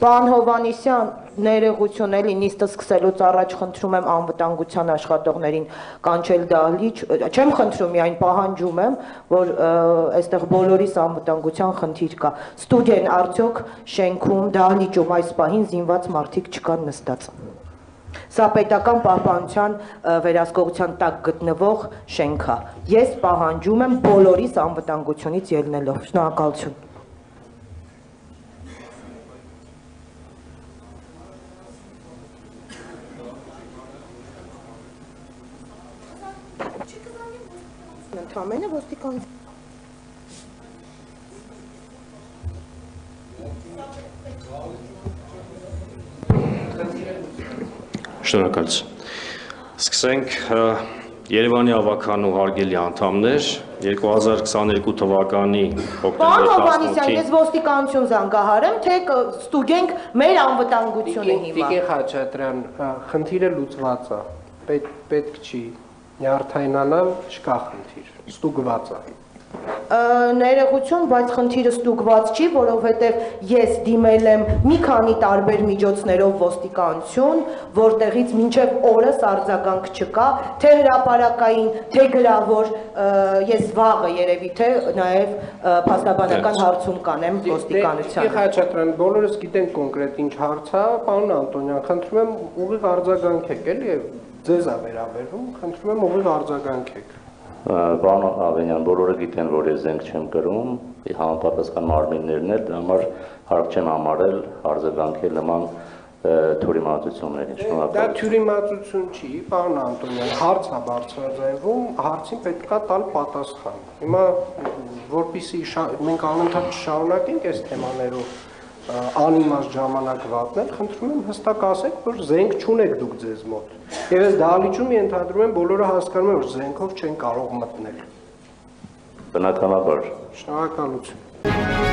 Պարոն Հովանիսյան, ներողություն էլի նիստը սկսելուց առաջ խնդրում եմ անվտանգության աշխատողներին կանչել դահլիճ, չեմ խնդրում, միայն պահանջում եմ, որ այստեղ բոլորիս անվտանգության խնդիր կա։ Ստուդիան արդյոք շենքում դահլիճում այս պահին զինված մարդիկ չկան նստած։ Սա պետական պահպանության վերահսկողության տակ գտնվող շենք է։ Ես պահանջում եմ բոլորիս անվտանգությունից ելնելով։ Շնորհակալություն։ Ընդամենը ոստիկան Շնորհակալություն։ Սկսենք Երևանի ավականու հարգելի անդամներ 2022 թվականի Պարոն հոկտեմբերի Հովանիսյան, 18-ին ես ոստիկանություն զանգահարեմ, թե ստուգենք մեր անվտանգությունը հիմա։ Տիկին Խաչատրյան, խնդիրը լուծված է։ Պետ պետք չի նյարդայնանալ, չկա խնդիր։ Ստուգված է։ Ներողություն, բայց խնդիրը ստուգված չի, որովհետև ես դիմել եմ մի քանի տարբեր միջոցներով ոստիկանություն, որտեղից մինչև օրս արձագանք չկա, թե հրաապարակային, թե գրավոր, ես վաղը երևի թե նաև փաստաբանական հարցում կանեմ Տիկին ոստիկանությանը։ Խաչատրյան, բոլորս գիտենք կոնկրետ ինչ հարց է, պարոն Անտոնյան, խնդրում եմ ուղիղ արձագանքեք, էլի ձեզ է վերաբերվում, խնդրում եմ ուղիղ արձագանքեք։ Բան Ավենյան, բոլորը գիտեն, որ ես զենք չեմ կրում, համապատասխան մարմիններն էլ, դրա համար հարկ չեմ համարել արձագանքել նման թյուրիմացություններին։ Դա Շնորհակալ։ թյուրիմացություն չի, պարոն Անտոնյան, հարց է բարձրաձայնվում, հարցին պետքա տալ պատասխան։ Հիմա որpիսի մենք անընդհատ շարունակենք այս թեմաներով անիմաստ ժամանակ վատնել, խնդրում եմ հստակ ասեք, որ զենք չունեք դուք ձեզ մոտ։ Եվ այս դահլիճում ենթադրում եմ բոլորը հասկանում են, որ զենքով չեն կարող մտնել։ Բնականաբար Շնորհակալություն։